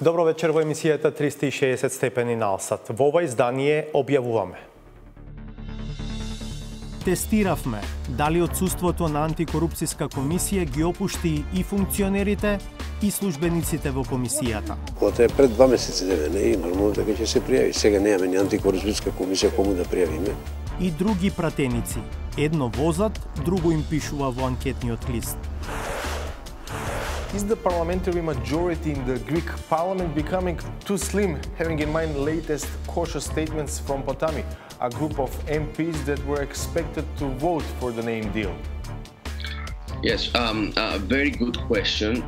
Добро вечер во емисијата 360 степени на Алсат. Во ова издание објавуваме. Тестиравме дали отсуството на антикорупцијска комисија ги опушти и функционерите и службениците во комисијата. Ото е пред два месеци деве, не и нормално дека ќе се пријави. Сега немаме ни антикорупцијска комисија кому да пријавиме. И други пратеници. Едно возат, друго им пишува во анкетниот лист. Is the parliamentary majority in the Greek parliament becoming too slim, having in mind latest cautious statements from Potami, a group of MPs that were expected to vote for the name deal? Yes, um, a very good question.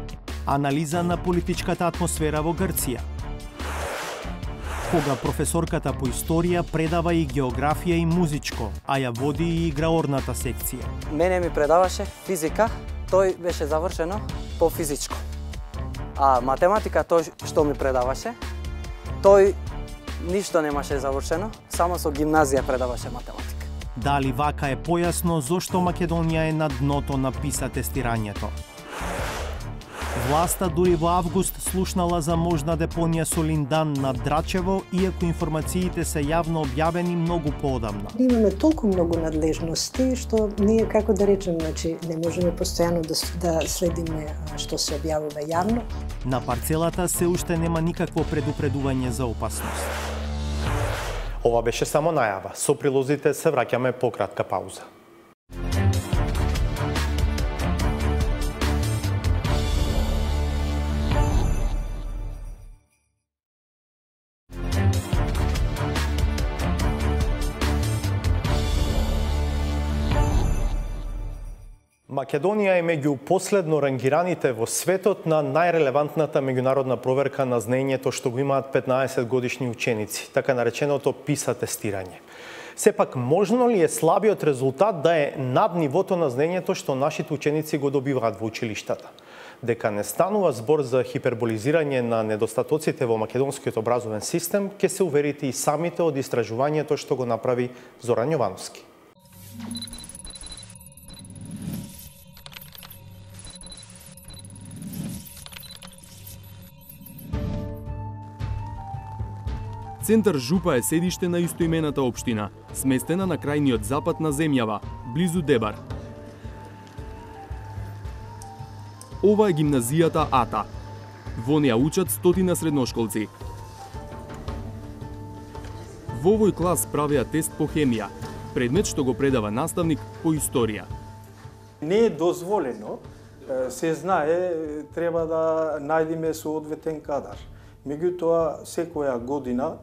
Анализа на политичката атмосфера во Грција. Кога професорката по историја предава и географија и музичко, а ја води и играорната секција. Мене ми предаваше физика, тој беше завршено по физичко. А математика тој што ми предаваше, тој ништо немаше завршено, само со гимназија предаваше математика. Дали вака е појасно зошто Македонија е на дното на писа тестирањето? Власта дури во август слушнала за можна депонија со линдан на Драчево, иако информациите се јавно објавени многу поодамна. Имаме толку многу надлежности што ние како да речем, значи не можеме постојано да, да следиме што се објавува јавно. На парцелата се уште нема никакво предупредување за опасност. Ова беше само најава. Со прилозите се враќаме по кратка пауза. Македонија е меѓу последно рангираните во светот на најрелевантната меѓународна проверка на знаењето што го имаат 15 годишни ученици, така нареченото ПИСА тестирање. Сепак, можно ли е слабиот резултат да е над нивото на знаењето што нашите ученици го добиваат во училиштата? Дека не станува збор за хиперболизирање на недостатоците во македонскиот образовен систем, ќе се уверите и самите од истражувањето што го направи Зоран Јовановски. Центар Жупа е седиште на истоимената општина, сместена на крајниот запад на земјава, близу Дебар. Ова е гимназијата АТА. Во неа учат стотина средношколци. Во овој клас правеа тест по хемија, предмет што го предава наставник по историја. Не е дозволено, се знае, треба да најдиме соодветен кадар. Меѓутоа, секоја година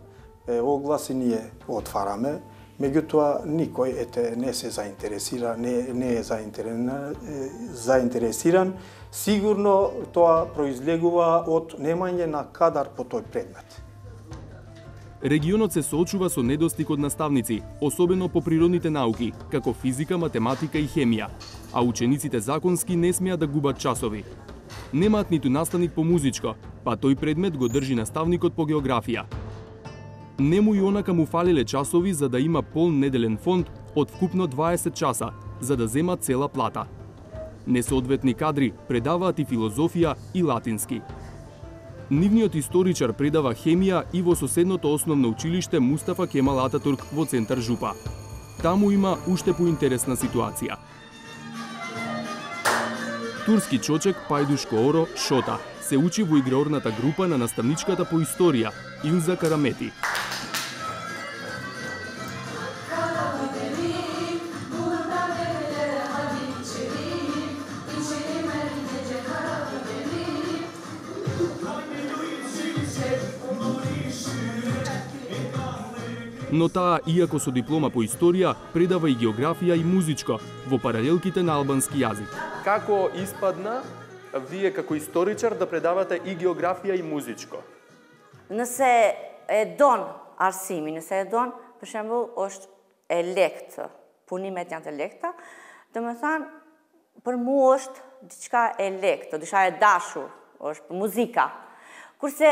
огласи ние отвараме, меѓутоа никој ете не се заинтересира, не, не е заинтересиран, заинтересиран. Сигурно тоа произлегува од немање на кадар по тој предмет. Регионот се соочува со недостиг од наставници, особено по природните науки, како физика, математика и хемија, а учениците законски не смеат да губат часови. Немаат ниту наставник по музичко, па тој предмет го држи наставникот по географија, Нему и онака му фалиле часови за да има полн неделен фонд од вкупно 20 часа, за да зема цела плата. Несоодветни кадри предаваат и филозофија и латински. Нивниот историчар предава хемија и во соседното основно училиште Мустафа Кемал Ататурк во центар Жупа. Таму има уште поинтересна ситуација. Турски чочек Пајдушко Оро Шота се учи во играорната група на наставничката по историја Илза Карамети. Но таа, иако со диплома по историја, предава и географија и музичко во паралелките на албански јазик. Како испадна вие како историчар да предавате и географија и музичко? Nëse e don arsimin, nëse e don, për shembull, është e lehtë, punimet janë të lehta, do të thënë, për mua është diçka e lehtë, diçka e dashur, është muzika. Kurse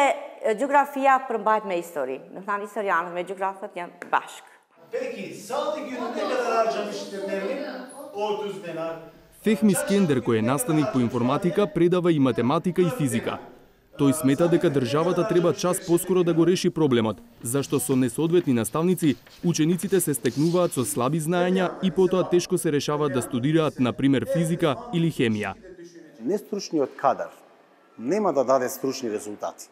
gjeografia përmbajt me histori. Në thënë historianët me gjeografët janë bashkë. Peki, günü ne kadar harcamıştır Nevin? 30 dinar. Фехми Скендер, кој е наставник по информатика, предава и математика и физика. Тој смета дека државата треба час поскоро да го реши проблемот, зашто со несоодветни наставници, учениците се стекнуваат со слаби знаења и потоа тешко се решаваат да студираат, на пример, физика или хемија. Нестручниот кадар нема да даде стручни резултати.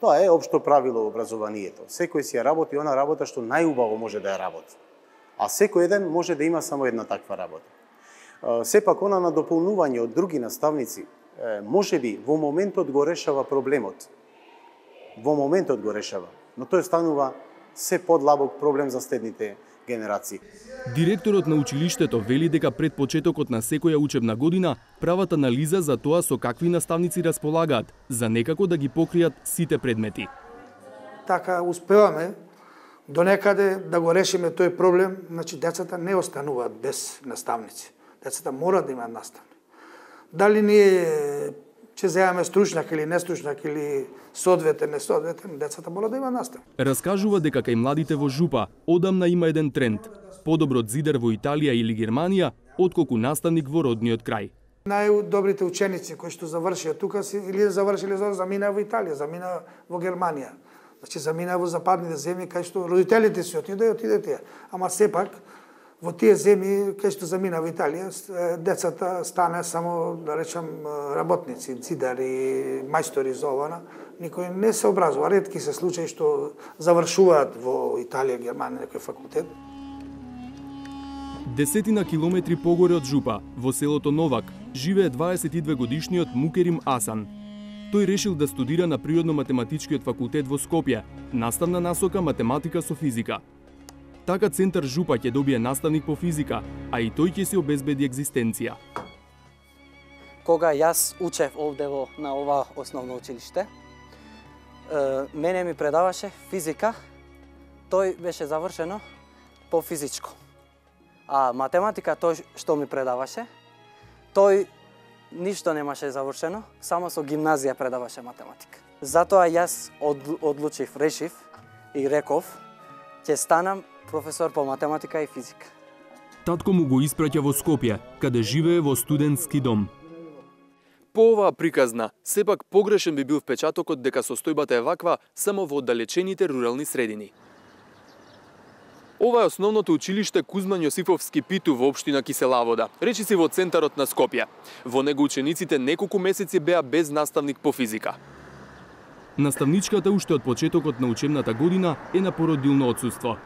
Тоа е општо правило во образованието. Секој си ја работи она работа што најубаво може да ја работи. А секој еден може да има само една таква работа. Сепак она на дополнување од други наставници може би во моментот го решава проблемот. Во моментот го решава, но тој станува се подлабок проблем за следните генерации. Директорот на училиштето вели дека пред почетокот на секоја учебна година прават анализа за тоа со какви наставници располагаат, за некако да ги покријат сите предмети. Така успеваме до некаде да го решиме тој проблем, значи децата не остануваат без наставници. Децата мора да имаат наставници дали ние ќе земеме стручнак или нестручнак или соодветен, несоодветен, децата мора да има настав. Раскажува дека кај младите во Жупа одамна има еден тренд. Подобро зидер во Италија или Германија, отколку наставник во родниот крај. Најдобрите ученици кои што завршија тука си или завршиле за замина во Италија, замина во Германија. Значи замина во западните земји кај што родителите си отидоа и отидете. Ама сепак во тие земји кај што замина во Италија, децата стане само, да речам, работници, цидари, мајстори за ована. Никој не се образува. Редки се случаи што завршуваат во Италија, Германија, некој факултет. Десетина километри погоре од Жупа, во селото Новак, живее 22 годишниот Мукерим Асан. Тој решил да студира на Природно-математичкиот факултет во Скопје, наставна насока математика со физика. Така Центар Жупа ќе добие наставник по физика, а и тој ќе се обезбеди екзистенција. Кога јас учев овде во на ова основно училиште, мене ми предаваше физика, тој беше завршено по физичко. А математика тој што ми предаваше, тој ништо немаше завршено, само со гимназија предаваше математика. Затоа јас одлучив, решив и реков, ќе станам професор по математика и физика. Татко му го испраќа во Скопје, каде живее во студентски дом. По оваа приказна, сепак погрешен би бил впечатокот дека состојбата е ваква само во оддалечените рурални средини. Ова е основното училиште Кузман Јосифовски Питу во општина Киселавода, речи си во центарот на Скопје. Во него учениците неколку месеци беа без наставник по физика. Наставничката уште од почетокот на учебната година е на породилно отсуство.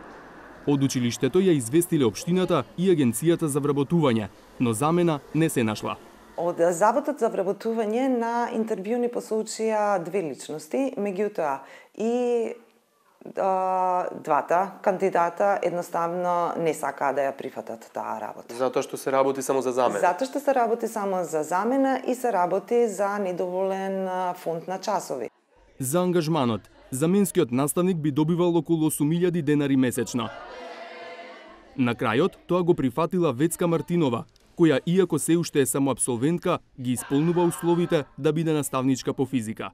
Од училиштето ја известиле општината и агенцијата за вработување, но замена не се нашла. Од Заводот за вработување на интервју ни посоучија две личности, меѓутоа и а, двата кандидата едноставно не сакаа да ја прифатат таа работа. Затоа што се работи само за замена? Затоа што се работи само за замена и се работи за недоволен фонд на часови. За ангажманот, заменскиот наставник би добивал околу 8000 денари месечно. На крајот, тоа го прифатила Вецка Мартинова, која, иако се уште е само абсолвентка, ги исполнува условите да биде наставничка по физика.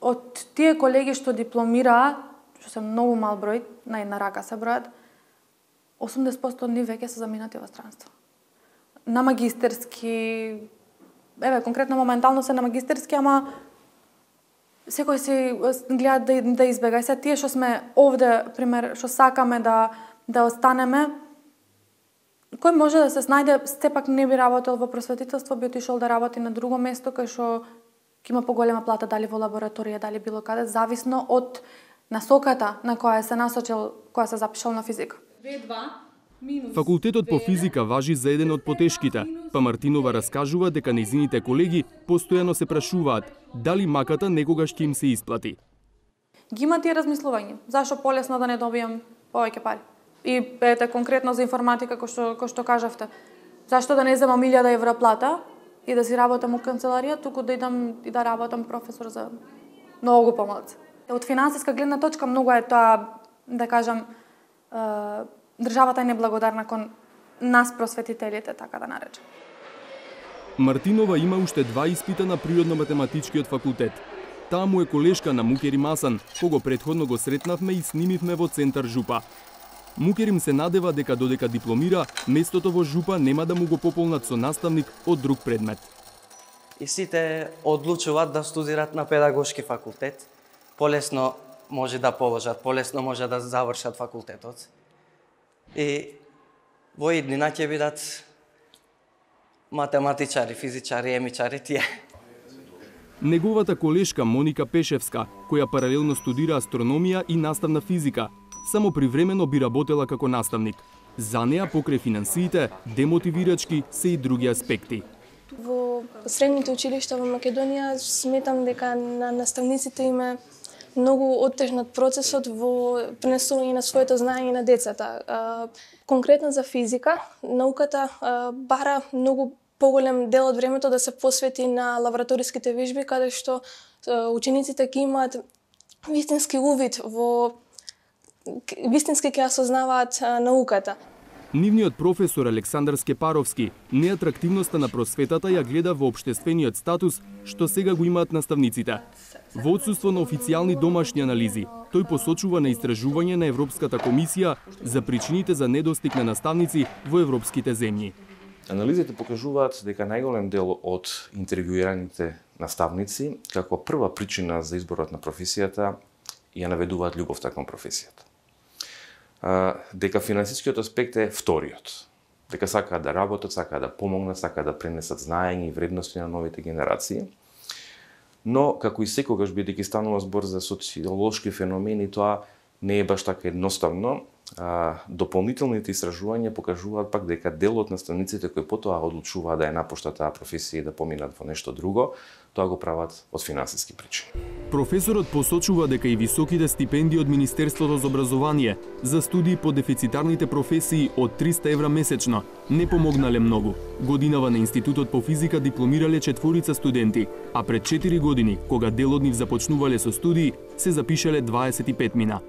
Од тие колеги што дипломираа, што се многу мал број, на една рака се бројат, 80% од нив веќе се заминати во странство. На магистерски, еве, конкретно моментално се на магистерски, ама секој си гледа да, да избега. И се тие што сме овде, пример, што сакаме да да останеме, кој може да се снајде, сепак не би работел во просветителство, би отишол да работи на друго место кај што ќе има поголема плата дали во лабораторија, дали било каде, зависно од насоката на која се насочил, која се запишал на физика. Факултетот по физика важи за еден од потешките, па Мартинова раскажува дека незините колеги постојано се прашуваат дали маката некогаш ќе им се исплати. Ги има тие размислување. Зашо полесно да не добијам повеќе пари? И ете конкретно за информатика кој што кој што кажавте. Зашто да не земам 1000 евра плата и да си работам у канцеларија, туку да идам и да работам професор за многу помалку. Од финансиска гледна точка многу е тоа, да кажам, државата е неблагодарна кон нас просветителите, така да наречем. Мартинова има уште два испита на природно-математичкиот факултет. Таа му е колешка на Мукери Масан, кого предходно го сретнавме и снимивме во Центар Жупа. Мукерим се надева дека додека дипломира, местото во Жупа нема да му го пополнат со наставник од друг предмет. и сите одлучуваат да студираат на педагошки факултет. Полесно може да положат, полесно може да завршат факултетот. И во иднина ќе бидат математичари, физичари, емичари, тие. Неговата колешка Моника Пешевска, која паралелно студира астрономија и наставна физика, само привремено би работела како наставник. За неа покрај финансиите, демотивирачки се и други аспекти. Во средните училишта во Македонија сметам дека на наставниците име многу оттежнат процесот во пренесување на своето знаење на децата. Конкретно за физика, науката бара многу поголем дел од времето да се посвети на лабораториските вежби, каде што учениците ќе имаат вистински увид во вистински ќе осознаваат науката. Нивниот професор Александар Скепаровски неатрактивноста на просветата ја гледа во обштествениот статус што сега го имаат наставниците. Во отсуство на официјални домашни анализи, тој посочува на истражување на Европската комисија за причините за недостиг на наставници во европските земји. Анализите покажуваат дека најголем дел од интервјуираните наставници, како прва причина за изборот на професијата, ја наведуваат љубовта кон професијата дека финансискиот аспект е вториот. Дека сакаат да работат, сакаат да помогнат, сакаат да пренесат знаење и вредности на новите генерации. Но, како и секогаш, бидејќи станува збор за социолошки феномени, тоа не е баш така едноставно, а, дополнителните истражувања покажуваат пак дека дел од наставниците кои потоа одлучуваат да ја напуштат таа професија и да поминат во нешто друго, тоа го прават од финансиски причини. Професорот посочува дека и високите стипендии од Министерството за образование за студии по дефицитарните професии од 300 евра месечно не помогнале многу. Годинава на Институтот по физика дипломирале четворица студенти, а пред 4 години, кога дел од нив започнувале со студии, се запишале 25 мина.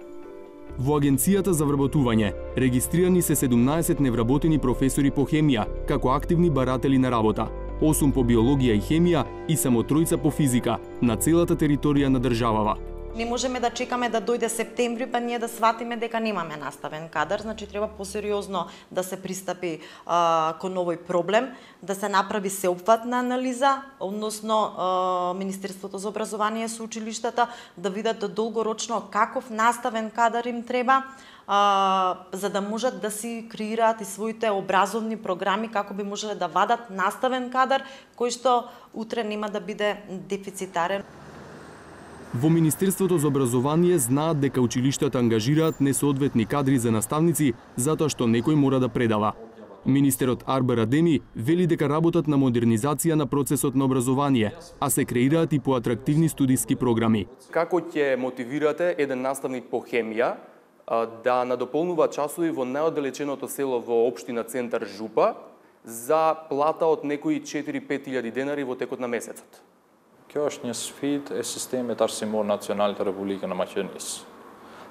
Во Агенцијата за вработување регистрирани се 17 невработени професори по хемија како активни баратели на работа, 8 по биологија и хемија и само тројца по физика на целата територија на државава. Не можеме да чекаме да дојде септември па ние да сватиме дека немаме наставен кадар, значи треба посериозно да се пристапи а, кон овој проблем, да се направи сеопфатна анализа, односно а, Министерството за образование со училиштата да видат долгорочно каков наставен кадар им треба, а, за да можат да си креираат и своите образовни програми како би можеле да вадат наставен кадар кој што утре нема да биде дефицитарен. Во Министерството за образование знаат дека училиштата ангажираат несоодветни кадри за наставници затоа што некој мора да предава. Министерот Арбер Адеми вели дека работат на модернизација на процесот на образование, а се креираат и по атрактивни студиски програми. Како ќе мотивирате еден наставник по хемија да надополнува часови во најоддалеченото село во општина Центар Жупа за плата од некои 4-5 денари во текот на месецот? Kjo është një sfit e sistemit arsimor nacional të Republikën e Maqedonisë.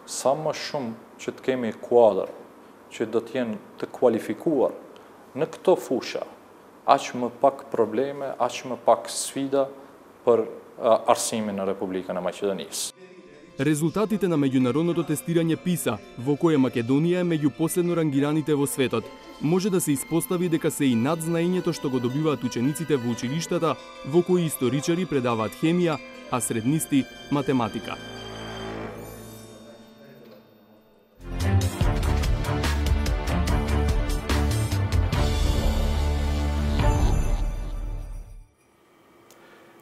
Sa më shumë që të kemi kuadër që do të jenë të kualifikuar në këto fusha, aq më pak probleme, aq më pak sfida për arsimin në Republikën e Maqedonisë. Резултатите на меѓународното тестирање ПИСА, во кое Македонија е меѓу последно рангираните во светот, може да се испостави дека се и над знаењето што го добиваат учениците во училиштата, во кои историчари предаваат хемија, а среднисти математика.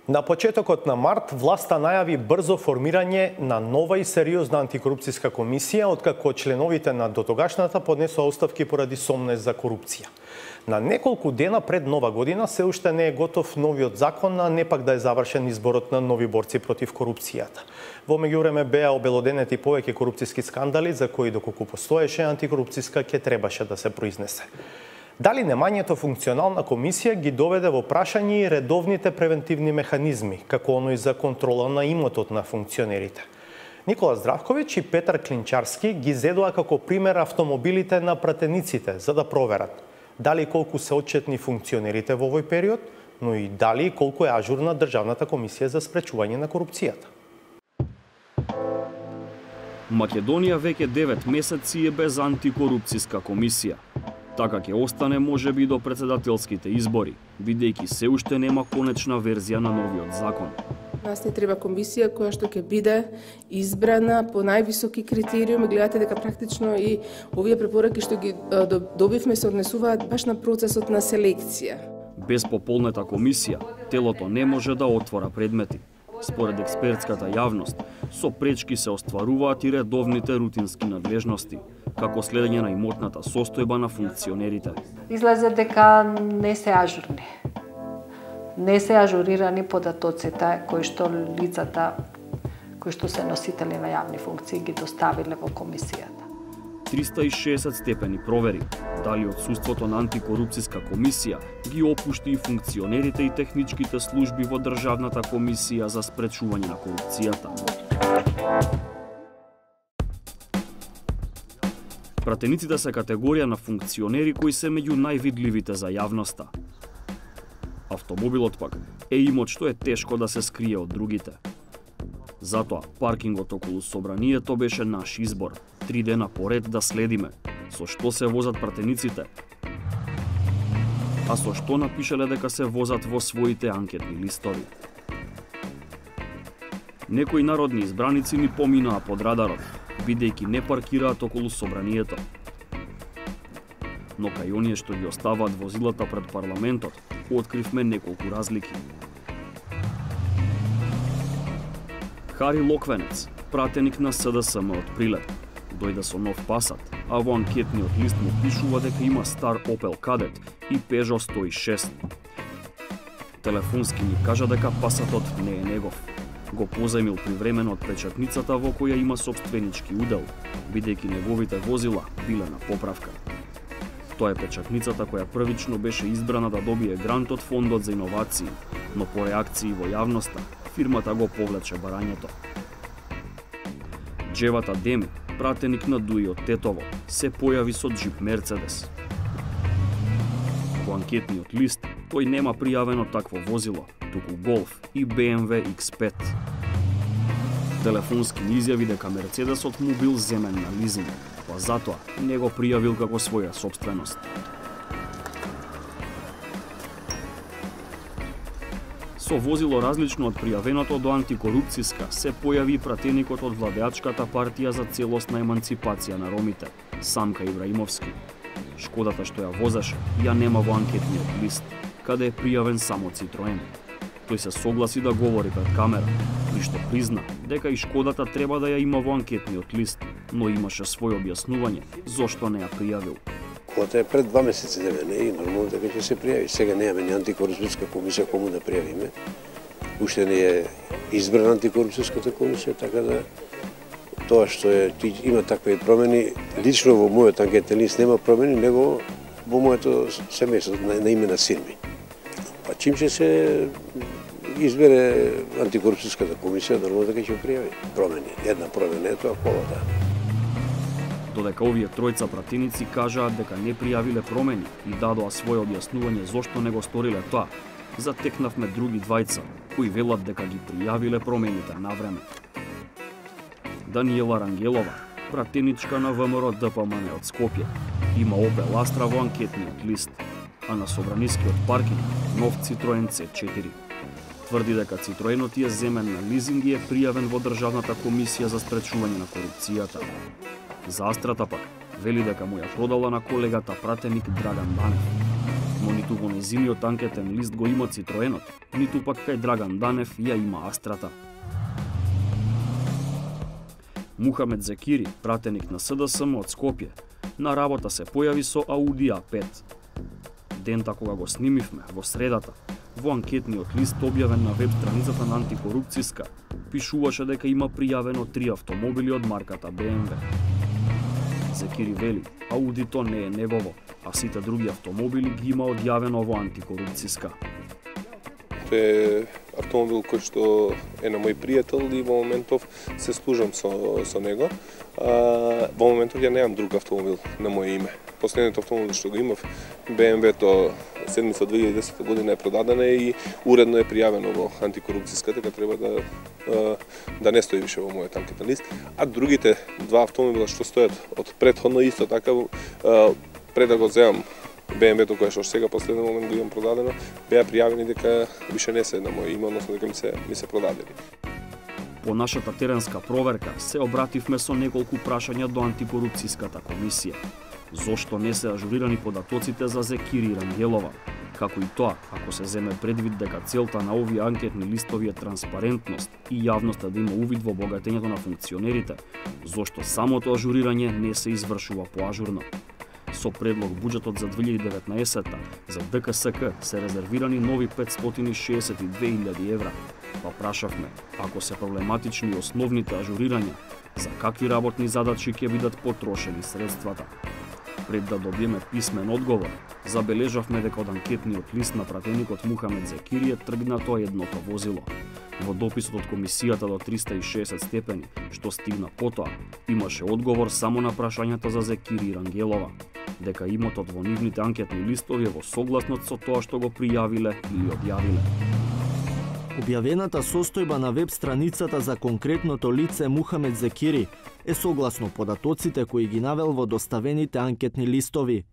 На почетокот на март, власта најави брзо формирање на нова и сериозна антикорупцијска комисија, откако членовите на дотогашната поднесоа оставки поради сомнес за корупција. На неколку дена пред нова година се уште не е готов новиот закон, а не пак да е завршен изборот на нови борци против корупцијата. Во меѓувреме беа обелоденети повеќе корупцијски скандали за кои доколку постоеше антикорупцијска ќе требаше да се произнесе. Дали немањето функционална комисија ги доведе во прашање и редовните превентивни механизми, како оној за контрола на имотот на функционерите? Никола Здравковиќ и Петар Клинчарски ги зедоа како пример автомобилите на пратениците за да проверат дали колку се отчетни функционерите во овој период, но и дали колку е ажурна Државната комисија за спречување на корупцијата. Македонија веќе 9 месеци е без антикорупцијска комисија. Така ќе остане можеби до председателските избори, бидејќи се уште нема конечна верзија на новиот закон. Нас не треба комисија која што ќе биде избрана по највисоки критериуми. Гледате дека практично и овие препораки што ги добивме се однесуваат баш на процесот на селекција. Без пополнета комисија, телото не може да отвора предмети. Според експертската јавност, со пречки се остваруваат и редовните рутински надлежности, како следење на имотната состојба на функционерите. Излезе дека не се ажурни не се ажурирани податоците кои што лицата кои што се носители на јавни функции ги доставиле во комисијата. 360 степени провери дали одсуството на антикорупцијска комисија ги опушти и функционерите и техничките служби во Државната комисија за спречување на корупцијата. Пратениците се категорија на функционери кои се меѓу највидливите за јавноста. Автомобилот пак е имот што е тешко да се скрие од другите. Затоа паркингот околу собранието беше наш избор, три дена поред да следиме со што се возат пратениците, а со што напишале дека се возат во своите анкетни листови. Некои народни избраници ни поминаа под радарот, бидејќи не паркираат околу собранието. Но кај оние што ги оставаат возилата пред парламентот, откривме неколку разлики. Хари Локвенец, пратеник на СДСМ од Прилеп, дојде со нов пасат, а во анкетниот лист му пишува дека има стар Opel Kadett и Peugeot 106. Телефонски ни кажа дека пасатот не е негов. Го позајмил привремено од печатницата во која има собственички удел, бидејќи неговите возила биле на поправка. Тоа е печатницата која првично беше избрана да добие грант од Фондот за иновации, но по реакции во јавноста, фирмата го повлече барањето. Джевата Деми, пратеник на Дуи од Тетово, се појави со джип Мерцедес. Во анкетниот лист, тој нема пријавено такво возило, туку Golf и BMW X5. Телефонски изјави дека Мерцедесот му бил земен на лизинг, па затоа не го пријавил како своја собственост. Со возило различно од пријавеното до антикорупцијска се појави пратеникот од владеачката партија за целосна еманципација на ромите, Самка Ибраимовски. Шкодата што ја возеше ја нема во анкетниот лист, каде е пријавен само Цитроен. Тој се согласи да говори пред камера, при што призна дека и Шкодата треба да ја има во анкетниот лист, но имаше свој објаснување зошто не ја пријавил. Квота е пред два месеци да не и нормално дека ќе се пријави. Сега немаме ни антикорупцијска комисија кому да пријавиме. Уште не е избрана антикорупцијската комисија, така да тоа што е, има такви промени, лично во мојот анкетен лист нема промени, него во моето семејство на, на име на син ми. Па чим ќе се избере антикорупцијската комисија, нормално дека ќе пријави промени. Една промена е тоа полата. Да. Додека овие тројца пратеници кажаат дека не пријавиле промени и дадоа своје објаснување зошто не го сториле тоа, затекнавме други двајца кои велат дека ги пријавиле промените на време. Даниела Рангелова, пратеничка на ВМРО ДПМН од Скопје, има Opel Astra во анкетниот лист, а на Собранискиот паркинг нов Citroen C4 тврди дека Цитроенот е земен на лизинг и е пријавен во Државната комисија за спречување на корупцијата. Заастрата, пак, вели дека му ја продала на колегата пратеник Драган Данев. Но ниту во незиниот анкетен лист го има Цитроенот, ниту пак кај Драган Данев ја има Астрата. Мухамед Зекири, пратеник на СДСМ од Скопје, на работа се појави со Audi A5. Дента кога го снимивме, во средата, Во анкетниот лист објавен на веб страницата на антикорупцијска, пишуваше дека има пријавено три автомобили од марката BMW. Зекири вели, Аудито не е негово, а сите други автомобили ги има одјавено во антикорупцијска. Тоа е автомобил кој што е на мој пријател и во моментов се служам со, со него. А, во моментов ја немам друг автомобил на моје име последниот автомобил што го имав, BMW-то седмица 2010 година е продадена и уредно е пријавено во антикорупцијска, дека треба да да не стои више во мојот анкетен лист, а другите два автомобила што стојат од предходно исто така пред да го земам БМВ-то кое што сега последен момент го имам продадено, беа пријавени дека више не се на мој име, односно дека ми се ми се продадени. По нашата теренска проверка се обративме со неколку прашања до антикорупцијската комисија. Зошто не се ажурирани податоците за зекириран Рангелова? Како и тоа, ако се земе предвид дека целта на овие анкетни листови е транспарентност и јавноста да има увид во богатењето на функционерите, зошто самото ажурирање не се извршува поажурно? Со предлог буџетот за 2019 за ДКСК се резервирани нови 562.000 евра. Па прашавме, ако се проблематични основните ажурирања, за какви работни задачи ќе бидат потрошени средствата? Пред да добиеме писмен одговор, забележавме дека од анкетниот лист на пратеникот Мухамед Зекирие тргна тоа едното возило. Во дописот од комисијата до 360 степени, што стигна потоа, имаше одговор само на прашањата за Зекири Рангелова, дека имотот во нивните анкетни листови е во согласност со тоа што го пријавиле или одјавиле. Објавената состојба на веб страницата за конкретното лице Мухамед Зекири е согласно податоците кои ги навел во доставените анкетни листови.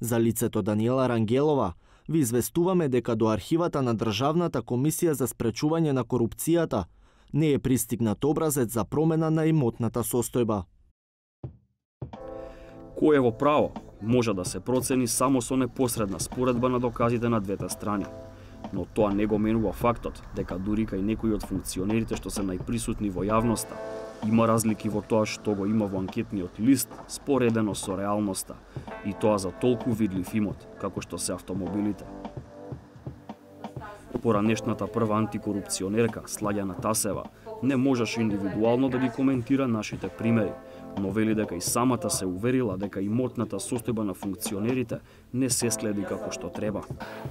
За лицето Даниела Рангелова, ви известуваме дека до архивата на Државната комисија за спречување на корупцијата не е пристигнат образец за промена на имотната состојба. Кој е во право може да се процени само со непосредна споредба на доказите на двете страни. Но тоа не го менува фактот дека дури кај некои од функционерите што се најприсутни во јавноста, има разлики во тоа што го има во анкетниот лист споредено со реалноста, и тоа за толку видлив имот, како што се автомобилите. Поранешната прва антикорупционерка, Слаѓана Тасева, не можеше индивидуално да ги коментира нашите примери, но вели дека и самата се уверила дека имотната состојба на функционерите не се следи како што треба.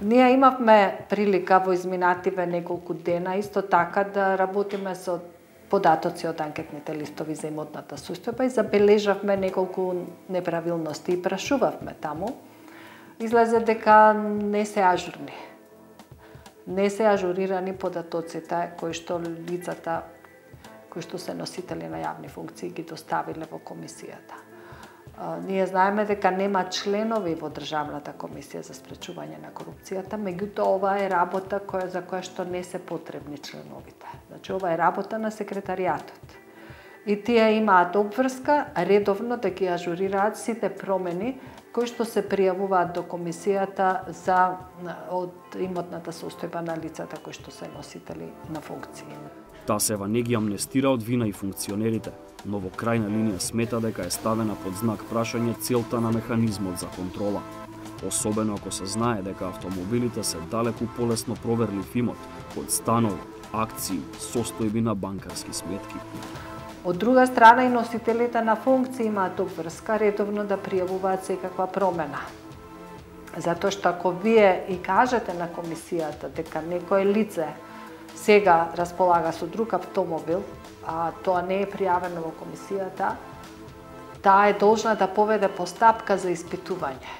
Ние имавме прилика во изминативе неколку дена исто така да работиме со податоци од анкетните листови за имотната состојба и забележавме неколку неправилности и прашувавме таму. Излезе дека не се ажурни. Не се ажурирани податоците кои што лицата кои што се носители на јавни функции ги доставиле во комисијата. Ние знаеме дека нема членови во Државната комисија за спречување на корупцијата, меѓутоа ова е работа која за која што не се потребни членовите. Значи ова е работа на секретаријатот. И тие имаат обврска редовно да ги ажурираат сите промени кои што се пријавуваат до комисијата за од имотната состојба на лицата кои што се носители на функции. Тасева не ги амнестира од вина и функционерите, но во крајна линија смета дека е ставена под знак прашање целта на механизмот за контрола. Особено ако се знае дека автомобилите се далеку полесно проверлив имот од станови, акции, состојби на банкарски сметки. Од друга страна и носителите на функции имаат обврска редовно да пријавуваат секаква промена. Затоа што ако вие и кажете на комисијата дека некое лице сега располага со друг автомобил, а тоа не е пријавено во комисијата, таа е должна да поведе постапка за испитување.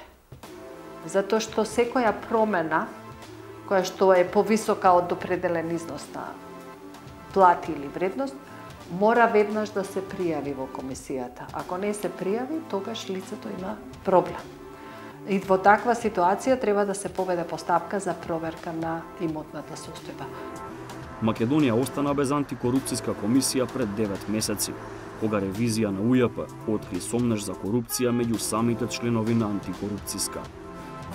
Затоа што секоја промена која што е повисока од определен износ на плати или вредност, мора веднаш да се пријави во комисијата. Ако не се пријави, тогаш лицето има проблем. И во таква ситуација треба да се поведе постапка за проверка на имотната состојба. Македонија остана без антикорупцијска комисија пред 9 месеци, кога ревизија на УЈП откри сомнеж за корупција меѓу самите членови на антикорупцијска.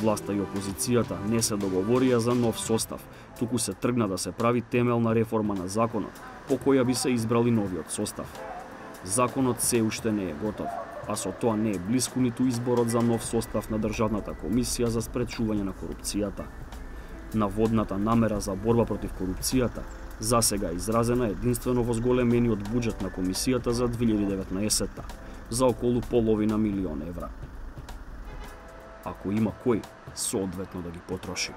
Власта и опозицијата не се договорија за нов состав, туку се тргна да се прави темелна реформа на законот, по која би се избрали новиот состав. Законот се уште не е готов, а со тоа не е блиску ниту изборот за нов состав на Државната комисија за спречување на корупцијата наводната намера за борба против корупцијата, за сега изразена единствено во зголемениот буџет на комисијата за 2019 за околу половина милион евра. Ако има кој, соодветно да ги потроши.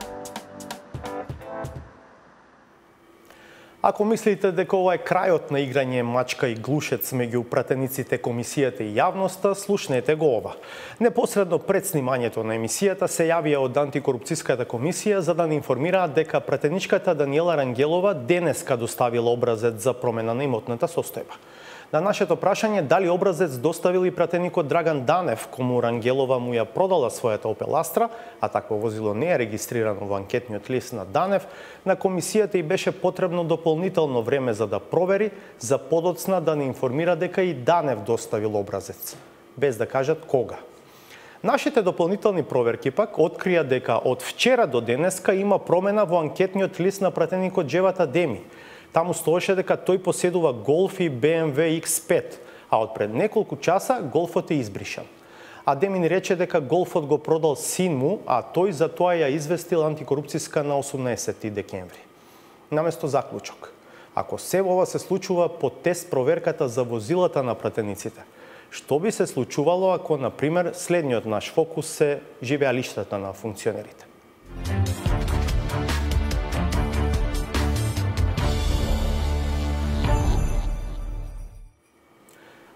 Ако мислите дека ова е крајот на играње мачка и глушец меѓу пратениците комисијата и јавноста, слушнете го ова. Непосредно пред снимањето на емисијата се јавија од антикорупцијската комисија за да ни информираат дека пратеничката Даниела Рангелова денеска доставила образец за промена на имотната состојба. На нашето прашање дали образец доставил и пратеникот Драган Данев, кому Рангелова му ја продала својата Opel Astra, а такво возило не е регистрирано во анкетниот лист на Данев, на комисијата и беше потребно дополнително време за да провери, за подоцна да не информира дека и Данев доставил образец, без да кажат кога. Нашите дополнителни проверки пак открија дека од вчера до денеска има промена во анкетниот лист на пратеникот Джевата Деми – Таму стоеше дека тој поседува Golf и BMW X5, а од пред неколку часа Голфот е избришан. А Демин рече дека Голфот го продал син му, а тој за тоа ја известил антикорупцијска на 18 декември. Наместо заклучок. Ако се ова се случува по тест проверката за возилата на пратениците, што би се случувало ако, на пример, следниот наш фокус се живеалиштата на функционерите?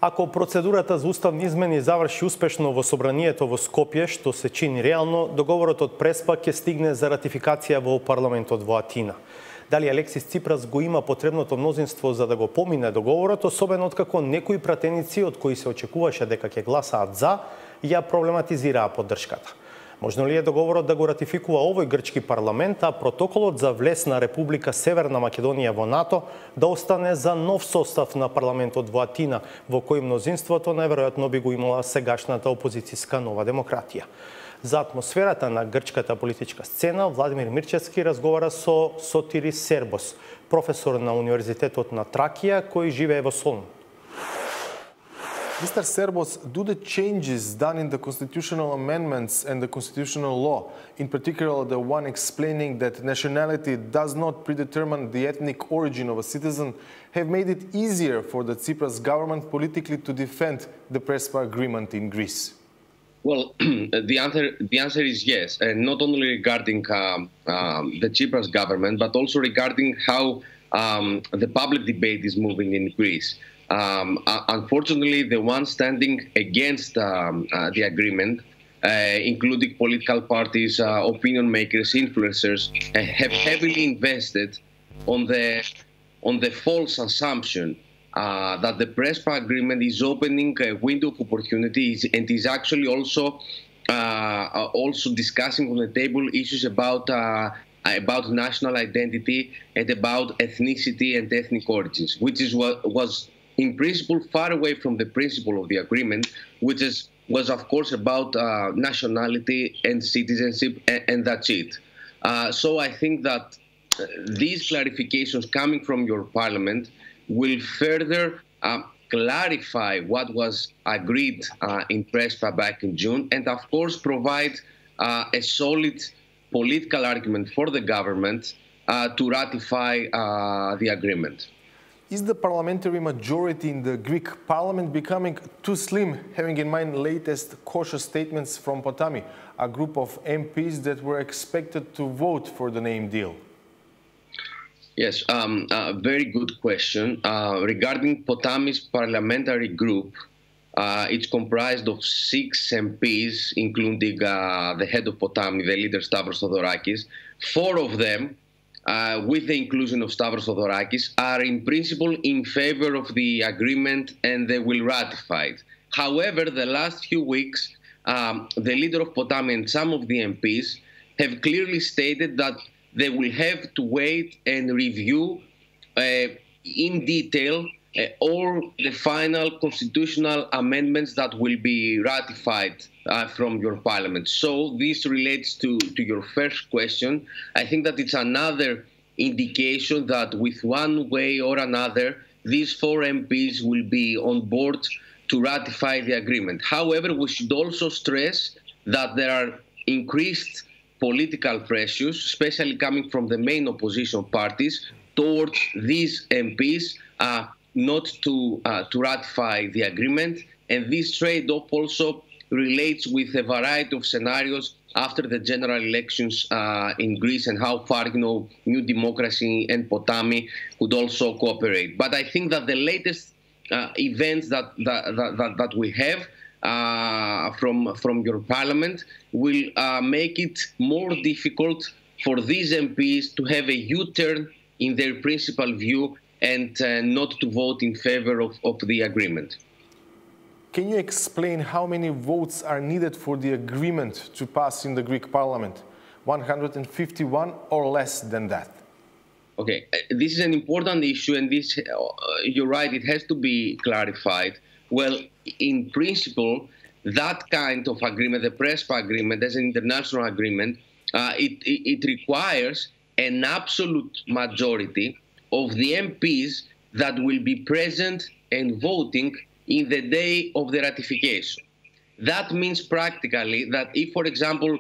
Ако процедурата за уставни измени заврши успешно во собранието во Скопје, што се чини реално, договорот од Преспа ќе стигне за ратификација во парламентот во Атина. Дали Алексис Ципрас го има потребното мнозинство за да го помине договорот, особено откако некои пратеници од кои се очекуваше дека ќе гласаат за, ја проблематизираа поддршката. Можно ли е договорот да го ратификува овој грчки парламент, а протоколот за влез на Република Северна Македонија во НАТО да остане за нов состав на парламентот во Атина, во кој мнозинството најверојатно би го имала сегашната опозицијска нова демократија. За атмосферата на грчката политичка сцена, Владимир Мирчевски разговара со Сотирис Сербос, професор на Универзитетот на Тракија, кој живее во Солун. Mr. Serbos, do the changes done in the constitutional amendments and the constitutional law, in particular the one explaining that nationality does not predetermine the ethnic origin of a citizen, have made it easier for the Tsipras government politically to defend the Prespa agreement in Greece? Well, the answer the answer is yes, and not only regarding um, um, the Tsipras government, but also regarding how um, the public debate is moving in Greece. Um, uh, unfortunately, the ones standing against um, uh, the agreement, uh, including political parties, uh, opinion makers, influencers, uh, have heavily invested on the on the false assumption uh, that the Prespa agreement is opening a window of opportunities and is actually also also discussing on the table issues about about national identity and about ethnicity and ethnic origins, which is what was in principle far away from the principle of the agreement, which is was of course about uh, nationality and citizenship, and, and that's it. Uh, so I think that uh, these clarifications coming from your parliament will further uh, clarify what was agreed uh, in PRESPA back in June, and of course provide uh, a solid political argument for the government to ratify the agreement. Is the parliamentary majority in the Greek parliament becoming too slim, having in mind latest cautious statements from Potami, a group of MPs that were expected to vote for the name deal? Yes, um, uh, very good question. Uh, regarding Potami's parliamentary group, uh, it's comprised of six MPs, including uh, the head of Potami, the leader Stavros Thodorakis. Four of them uh, with the inclusion of Stavros Thodorakis, are in principle in favor of the agreement and they will ratify it. However, the last few weeks, um, the leader of Potami and some of the MPs have clearly stated that they will have to wait and review uh, in detail uh, all the final constitutional amendments that will be ratified uh, from your parliament. So this relates to, to your first question. I think that it's another indication that with one way or another, these four MPs will be on board to ratify the agreement. However, we should also stress that there are increased political pressures, especially coming from the main opposition parties, towards these MPs uh, not to, uh, to ratify the agreement. And this trade-off also relates with a variety of scenarios after the general elections uh, in Greece and how far, you know, New Democracy and Potami could also cooperate. But I think that the latest uh, events that, that, that, that we have uh, from, from your parliament will uh, make it more difficult for these MPs to have a U-turn in their principal view and uh, not to vote in favor of, of the agreement. Can you explain how many votes are needed for the agreement to pass in the Greek parliament? 151 or less than that? Okay, uh, this is an important issue, and this uh, you're right. It has to be clarified. Well, in principle, that kind of agreement, the PRESPA agreement, as an international agreement, uh, it, it, it requires an absolute majority of the MPs that will be present and voting in the day of the ratification. That means practically that if, for example,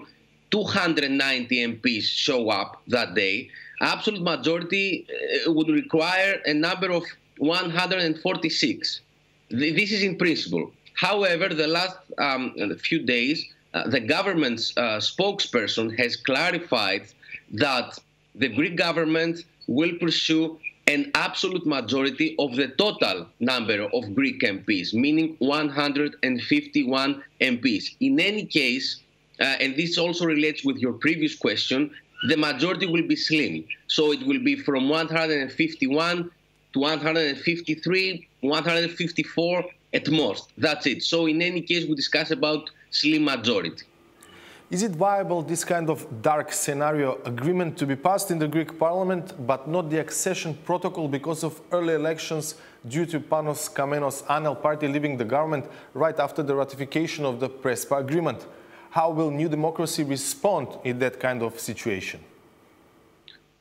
290 MPs show up that day, absolute majority uh, would require a number of 146. This is in principle. However, the last um, few days, uh, the government's uh, spokesperson has clarified that the Greek government will pursue an absolute majority of the total number of Greek MPs, meaning 151 MPs. In any case, uh, and this also relates with your previous question, the majority will be slim. So it will be from 151 to 153, 154 at most. That's it. So in any case, we discuss about slim majority. Is it viable, this kind of dark scenario agreement to be passed in the Greek parliament, but not the accession protocol because of early elections due to Panos Kamenos Anel party leaving the government right after the ratification of the Prespa agreement? How will New Democracy respond in that kind of situation?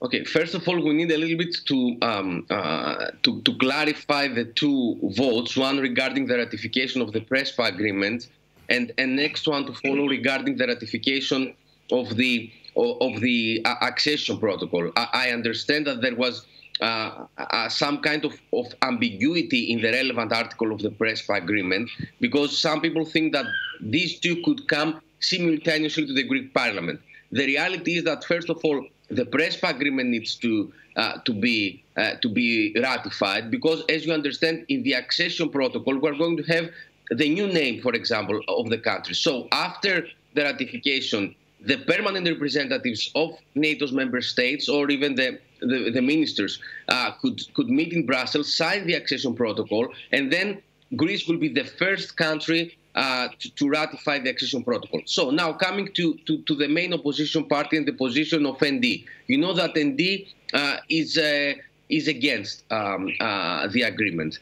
Okay, first of all, we need a little bit to, um, uh, to, to clarify the two votes, one regarding the ratification of the Prespa agreement and a next one to follow regarding the ratification of the of the uh, accession protocol. I, understand that there was uh, uh, some kind of, of ambiguity in the relevant article of the Prespa agreement because some people think that these two could come simultaneously to the Greek parliament. The reality is that, first of all, the Prespa agreement needs to uh, to be uh, to be ratified because, as you understand, in the accession protocol, we're going to have the new name, for example, of the country. So after the ratification, the permanent representatives of NATO's member states or even the the, the ministers uh, could could meet in Brussels, sign the accession protocol, and then Greece will be the first country uh, to, to, ratify the accession protocol. So now coming to, to, to, the main opposition party and the position of ND, you know that ND uh, is uh, is against um, uh, the agreement.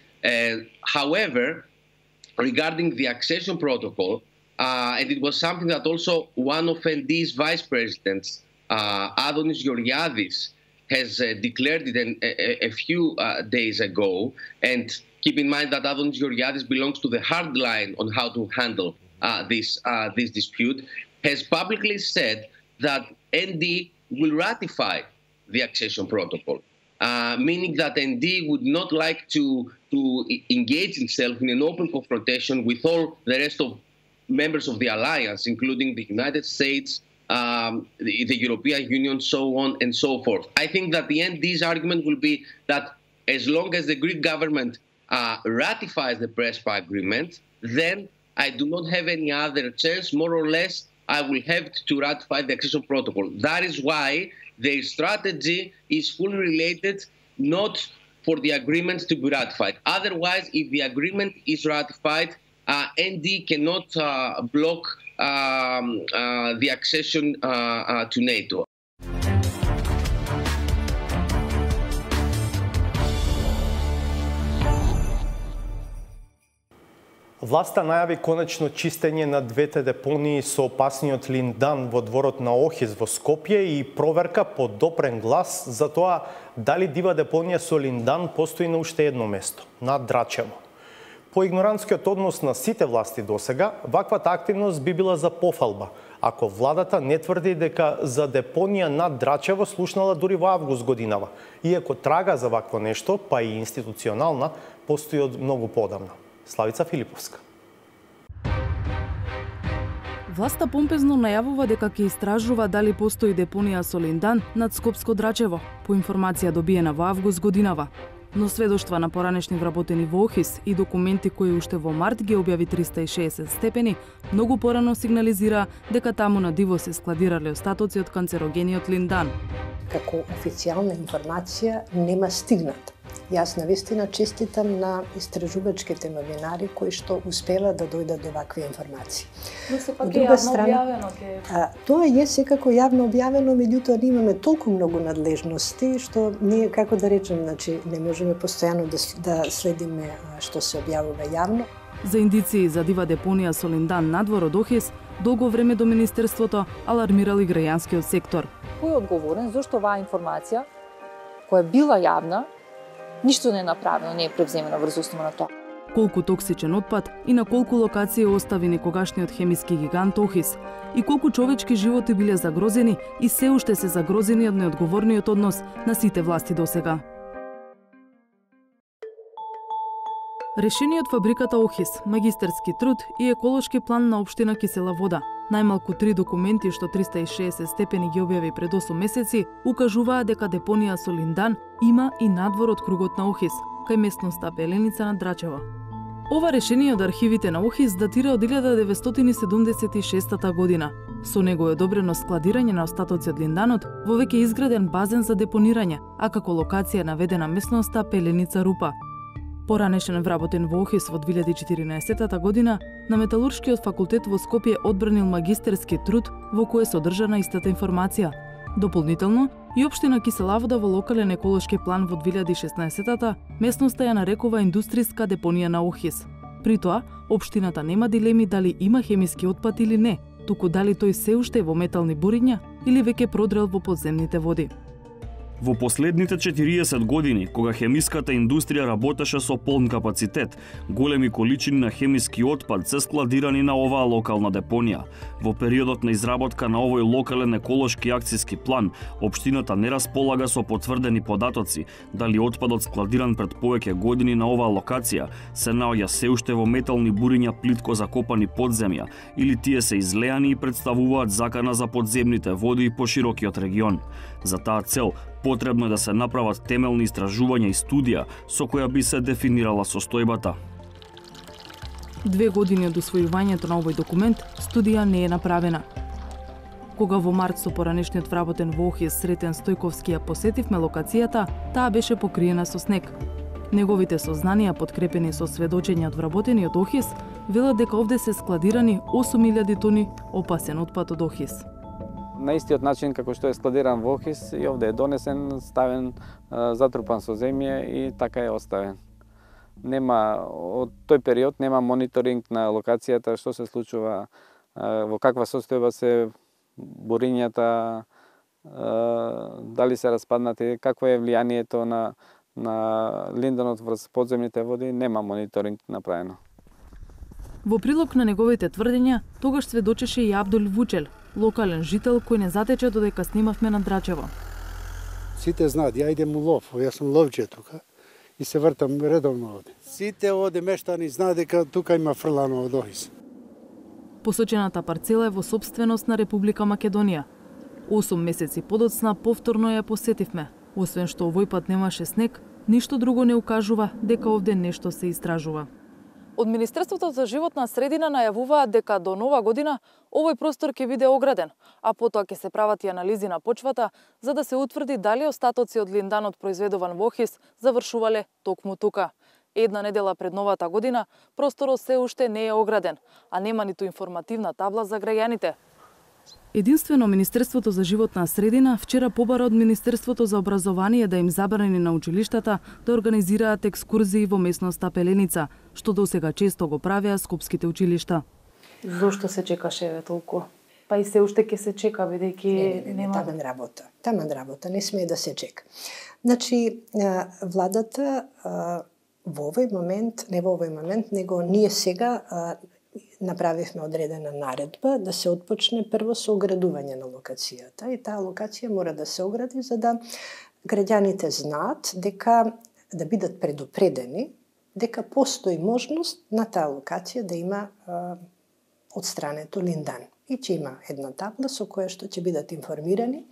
however, regarding the accession protocol, uh, and it was something that also one of ND's vice presidents, uh, Adonis Georgiadis, has uh, declared it an, a, a, few uh, days ago. And keep in mind that Adonis Georgiadis belongs to the hard line on how to handle uh, this uh, this dispute. Has publicly said that ND will ratify the accession protocol meaning that ND would not like to, to engage himself in an open confrontation with all the rest of members of the alliance, including the United States, um, the, the, European Union, so on and so forth. I think that the ND's argument will be that as long as the Greek government uh, ratifies the Prespa agreement, then I do not have any other chance, more or less, I will have to ratify the accession protocol. That is why their strategy is fully related not for the agreement to be ratified. Otherwise, if the agreement is ratified, uh, ND cannot uh, block um, uh, the accession uh, uh, to NATO. Власта најави конечно чистење на двете депонии со опасниот линдан во дворот на Охиз во Скопје и проверка по допрен глас за тоа дали дива депонија со линдан постои на уште едно место, на Драчево. По игнорантскиот однос на сите власти до сега, ваквата активност би била за пофалба, ако владата не тврди дека за депонија на Драчево слушнала дури во август годинава, иако трага за вакво нешто, па и институционална, постои од многу подамна. Славица Филиповска. Власта помпезно најавува дека ќе истражува дали постои депонија со линдан над Скопско Драчево, по информација добиена во август годинава. Но сведоштва на поранешни вработени во Охис и документи кои уште во март ги објави 360 степени, многу порано сигнализира дека таму на диво се складирале остатоци од канцерогениот линдан. Како официјална информација нема стигнат Јас навистина честитам на истражувачките новинари кои што успеваат да дојдат до вакви информации. Но се пак е јавно страна, објавено ке... а, тоа е секако јавно објавено, меѓутоа ние имаме толку многу надлежности што ние како да речем, значи не можеме постојано да, да следиме што се објавува јавно. За индиции за дива депонија Солиндан надвор од Охис, долго време до Министерството алармирали граѓанскиот сектор. Кој е одговорен зашто оваа информација, која била јавна, ништо не е направено, не е превземено врз основа на тоа. Колку токсичен отпад и на колку локации остави некогашниот хемиски гигант Охис и колку човечки животи биле загрозени и се уште се загрозени од неодговорниот однос на сите власти досега. Решени од фабриката Охис, магистерски труд и еколошки план на општина Кисела вода. Најмалку три документи што 360 степени ги објави пред 8 месеци, укажуваа дека депонија Солиндан има и надвор од кругот на Охис, кај местноста Пеленица на Драчево. Ова решение од архивите на Охис датира од 1976 година. Со него е одобрено складирање на остатоци од Линданот во веќе изграден базен за депонирање, а како локација наведена местноста Пеленица Рупа, Поранешен вработен во Охис во 2014 година, на Металуршкиот факултет во Скопје одбранил магистерски труд во кој е содржана истата информација. Дополнително, и Обштина Киселавода во локален еколошки план во 2016-та местноста ја нарекува индустријска депонија на Охис. При тоа, Обштината нема дилеми дали има хемиски отпад или не, туку дали тој се уште е во метални буриња или веќе продрел во подземните води. Во последните 40 години, кога хемиската индустрија работеше со полн капацитет, големи количини на хемиски отпад се складирани на оваа локална депонија. Во периодот на изработка на овој локален еколошки акциски план, општината не располага со потврдени податоци дали отпадот складиран пред повеќе години на оваа локација се наоѓа се уште во метални буриња плитко закопани подземја или тие се излеани и представуваат закана за подземните води и поширокиот регион. За таа цел, потребно е да се направат темелни истражувања и студија со која би се дефинирала состојбата. Две години од усвојувањето на овој документ, студија не е направена. Кога во март со поранешниот вработен во Охис Сретен Стојковски ја посетивме локацијата, таа беше покриена со снег. Неговите сознанија, подкрепени со сведочења од вработениот Охис, велат дека овде се складирани 8000 тони опасен отпад од Охис на истиот начин како што е складиран во Охис и овде е донесен, ставен, затрупан со земја и така е оставен. Нема од тој период нема мониторинг на локацијата што се случува, во каква состојба се борињата, дали се распаднати, какво е влијанието на на Линдонот врз подземните води, нема мониторинг направено. Во прилог на неговите тврдења, тогаш сведочеше и Абдул Вучел, локален жител кој не затече додека снимавме на Драчево. Сите знаат, ја идем у лов, јас сум ловче тука и се вртам редовно оде. Сите оде мештани знаат дека тука има фрлано од Охис. Посочената парцела е во собственост на Република Македонија. Осум месеци подоцна повторно ја посетивме. Освен што овој пат немаше снег, ништо друго не укажува дека овде нешто се истражува. Од Министерството за животна средина најавуваат дека до нова година овој простор ќе биде ограден, а потоа ќе се прават и анализи на почвата за да се утврди дали остатоци од линданот произведуван во Хис завршувале токму тука. Една недела пред новата година, просторот се уште не е ограден, а нема ниту информативна табла за граѓаните, Единствено Министерството за животна средина вчера побара од Министерството за образование да им забрани на училиштата да организираат екскурзии во местноста Пеленица, што до сега често го правеа скопските училишта. Зошто се чекаше ве толку? Па и се уште ќе се чека бидејќи не, не, не, нема таман работа. Таман работа не смее да се чека. Значи владата во овој момент, не во овој момент, него ние сега направивме одредена наредба да се отпочне прво со оградување на локацијата и таа локација мора да се огради за да граѓаните знаат дека да бидат предупредени дека постои можност на таа локација да има а, одстрането линдан. И ќе има една табла со која што ќе бидат информирани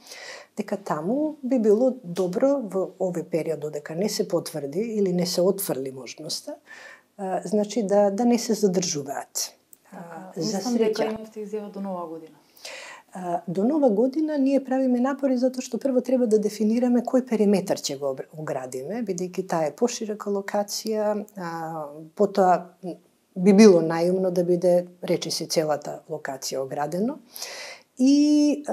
дека таму би било добро во овој период додека не се потврди или не се отфрли можноста, а, значи да да не се задржуваат за среќа. дека имавте изјава до нова година. До нова година ние правиме напори затоа што прво треба да дефинираме кој периметар ќе го оградиме, бидејќи таа е поширока локација, потоа би било најумно да биде речиси целата локација оградено. И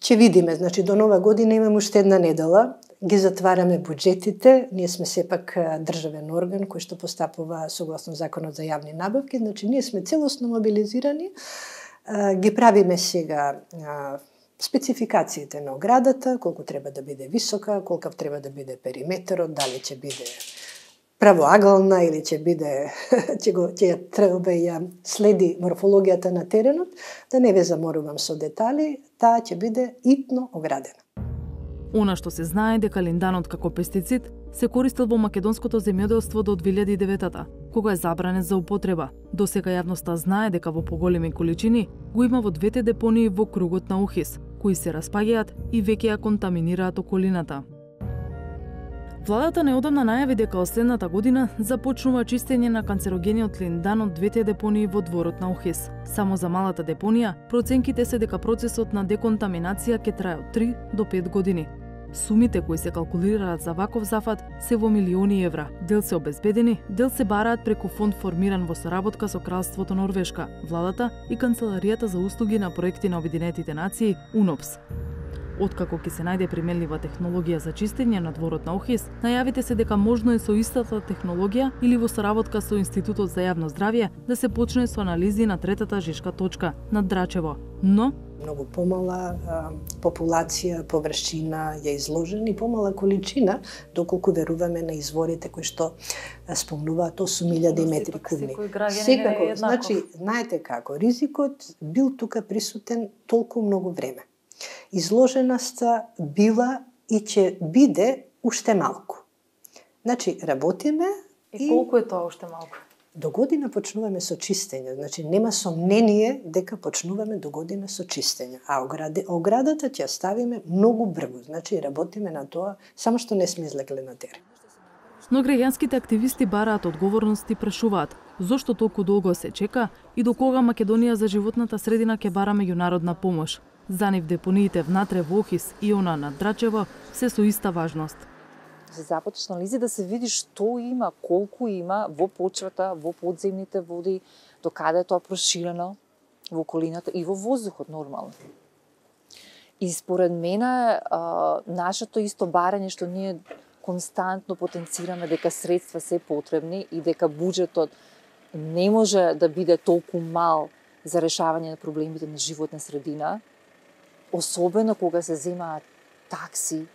ќе видиме, значи до нова година имаме уште една недела, ги затвараме буџетите, ние сме сепак државен орган кој што постапува согласно законот за јавни набавки, значи ние сме целосно мобилизирани, ги правиме сега спецификациите на оградата, колку треба да биде висока, колкав треба да биде периметерот, дали ќе биде правоаголна или ќе биде ќе го ќе треба ја следи морфологијата на теренот, да не ве заморувам со детали, таа ќе биде итно оградена. Она што се знае дека линданот како пестицид се користел во македонското земјоделство до 2009 кога е забранен за употреба. До сега јавноста знае дека во поголеми количини го има во двете депонии во кругот на Охис, кои се распаѓаат и веќе ја контаминираат околината. Владата неодамна најави дека од следната година започнува чистење на канцерогениот линдан од двете депонии во дворот на Охес. Само за малата депонија, проценките се дека процесот на деконтаминација ќе трае од 3 до 5 години. Сумите кои се калкулираат за ваков зафат се во милиони евра. Дел се обезбедени, дел се бараат преку фонд формиран во соработка со Кралството Норвешка, владата и Канцеларијата за услуги на проекти на Обединетите нации, УНОПС. Откако ќе се најде применлива технологија за чистење на дворот на Охис, најавите се дека можно е со истата технологија или во соработка со Институтот за јавно здравје да се почне со анализи на третата жешка точка на Драчево. Но многу помала а, популација, површина ја изложена и помала количина, доколку веруваме на изворите кои што спомнуваат 8000 метри кубни. Секако, значи, знаете како, ризикот бил тука присутен толку многу време изложеноста била и ќе биде уште малку. Значи, работиме и... И колку е тоа уште малку? До година почнуваме со чистење. Значи, нема сомнение дека почнуваме до година со чистење. А огради, оградата ќе ставиме многу брзо. Значи, работиме на тоа, само што не сме излекле на терен. Но граѓанските активисти бараат одговорност и прашуваат зошто толку долго се чека и до кога Македонија за животната средина ќе бара меѓународна помош. За нив депониите внатре во Охис и она на Драчево се со иста важност. Се започна лизи да се види што има, колку има во почвата, во подземните води, до каде е тоа проширено во околината и во воздухот нормално. И според мене, а, нашето исто барање што ние константно потенцираме дека средства се потребни и дека буџетот не може да биде толку мал за решавање на проблемите на животна средина, особено кога се земаат такси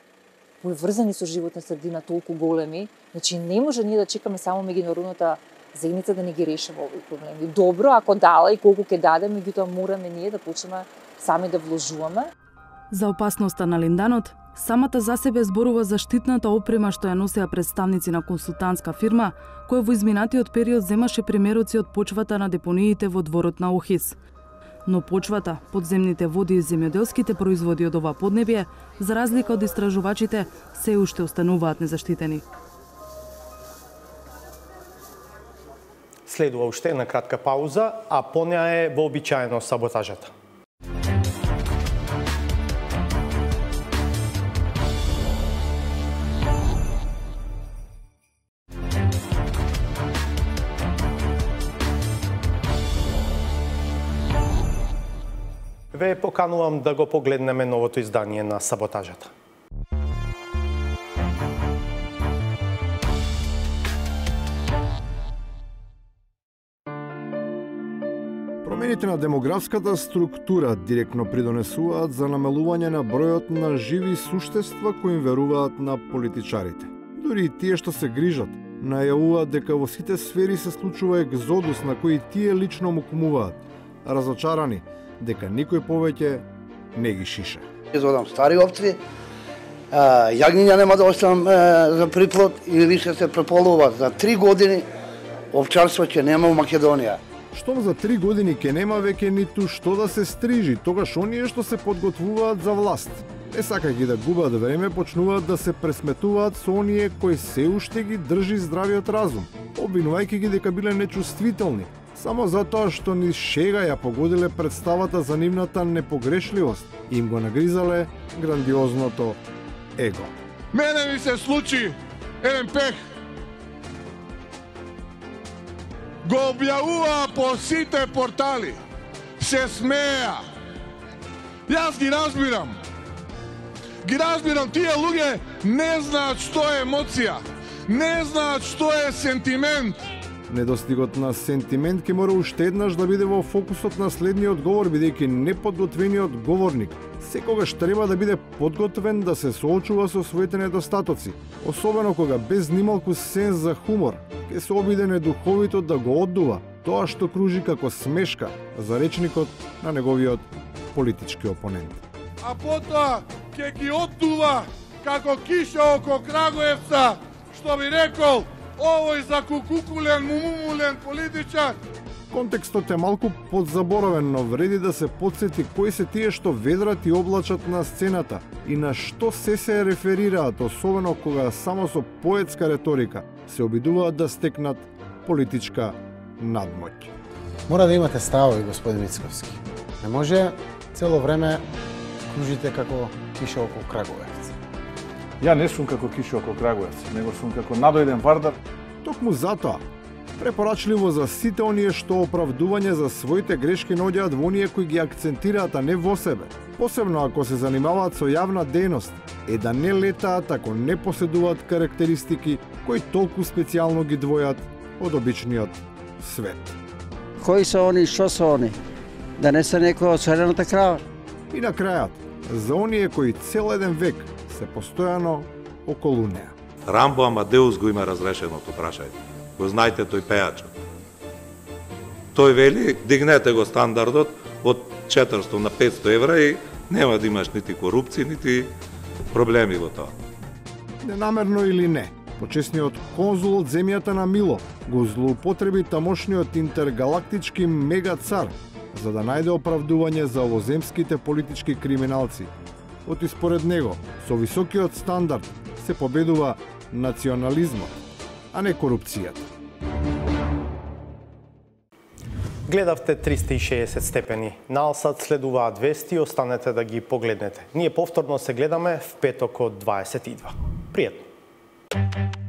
поврзани со животна средина толку големи, значи не може ние да чекаме само меѓународната заедница да не ги решава овие проблеми. Добро, ако дала и колку ќе даде, меѓутоа мораме ние да почнеме сами да вложуваме. За опасноста на линданот, самата за себе зборува заштитната опрема што ја носеа представници на консултантска фирма, која во изминатиот период земаше примероци од почвата на депониите во дворот на Охис – но почвата, подземните води и земјоделските производи од ова поднебие, за разлика од истражувачите, се уште остануваат незаштитени. Следува уште една кратка пауза, а по неа е вообичаено саботажата. Ве поканувам да го погледнеме новото издание на Саботажата. Промените на демографската структура директно придонесуваат за намалување на бројот на живи суштества кои веруваат на политичарите. Дури и тие што се грижат, најавуваат дека во сите сфери се случува екзодус на кои тие лично му кумуваат. Разочарани, дека никој повеќе не ги шиша. Изводам стари овци, јагниња нема да оставам за приплод и више се преполува за три години овчарство ќе нема во Македонија. Штом за три години ќе нема веќе ниту што да се стрижи, тогаш оние што се подготвуваат за власт. Не сакајќи да губат време, почнуваат да се пресметуваат со оние кои се уште ги држи здравиот разум, обвинувајќи ги дека биле нечувствителни, само затоа што ни шега ја погодиле представата за нивната непогрешливост и им го нагризале грандиозното его. Мене ми се случи еден пех. Го објавува по сите портали. Се смеја. Јас ги разбирам. Ги разбирам, тие луѓе не знаат што е емоција. Не знаат што е сентимент Недостигот на сентимент ќе мора уште еднаш да биде во фокусот на следниот говор, бидејќи неподготвениот говорник секогаш треба да биде подготвен да се соочува со своите недостатоци, особено кога без нималку сенс за хумор ќе се обиде недуховито да го оддува тоа што кружи како смешка за речникот на неговиот политички опонент. А потоа ќе ги оддува како киша око Крагоевца, што би рекол овој закукукулен, мумумулен политичар. Контекстот е малку подзаборавен, но вреди да се подсети кои се тие што ведрат и облачат на сцената и на што се се реферираат, особено кога само со поетска реторика се обидуваат да стекнат политичка надмоќ. Мора да имате ставови, господин Мицковски. Не може цело време кружите како киша околу Краговец. Ја не сум како киша околу Крагуевец, него сум како надојден вардар. Токму затоа, препорачливо за сите оние што оправдување за своите грешки наоѓаат во оние кои ги акцентираат, а не во себе. Посебно ако се занимаваат со јавна дејност, е да не летаат ако не поседуваат карактеристики кои толку специјално ги двојат од обичниот свет. Кои се они, што се они? Да не се некој од крава? И на крајот, за оние кои цел еден век се постојано околу неа. Рамбо Амадеус го има разрешеното прашање. Го знаете тој пејачот. Тој вели, дигнете го стандардот од 400 на 500 евра и нема да имаш нити корупција, нити проблеми во тоа. Ненамерно или не, почесниот конзул од земјата на Мило го злоупотреби тамошниот интергалактички мега цар за да најде оправдување за овоземските политички криминалци оти според него, со високиот стандард се победува национализмот, а не корупцијата. Гледавте 360 степени. На Алсат следуваат вести, останете да ги погледнете. Ние повторно се гледаме в петок од 22. Пријатно.